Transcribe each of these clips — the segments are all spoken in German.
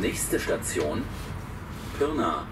Nächste Station Pirna.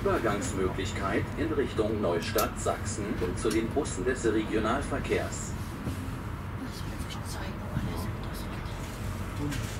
Übergangsmöglichkeit in Richtung Neustadt, Sachsen und zu den Bussen des Regionalverkehrs. Ik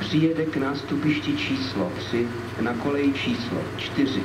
přijede k nástupišti číslo 3 na koleji číslo 4.